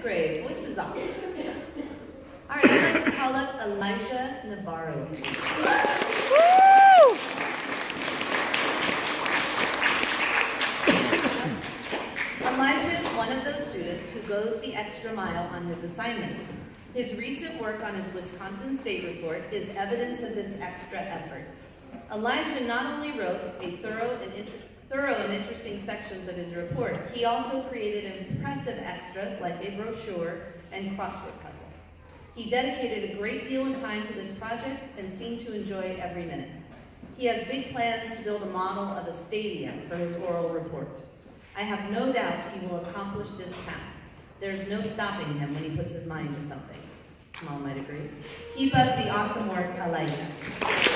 fifth grade. Voices off. All right, like to call up Elijah Navarro. Elijah is one of those students who goes the extra mile on his assignments. His recent work on his Wisconsin State Report is evidence of this extra effort. Elijah not only wrote a thorough and, thorough and interesting sections of his report, he also created impressive extras like a brochure and crossword puzzle. He dedicated a great deal of time to this project and seemed to enjoy every minute. He has big plans to build a model of a stadium for his oral report. I have no doubt he will accomplish this task. There's no stopping him when he puts his mind to something. Mom might agree. Keep up the awesome work, Elijah.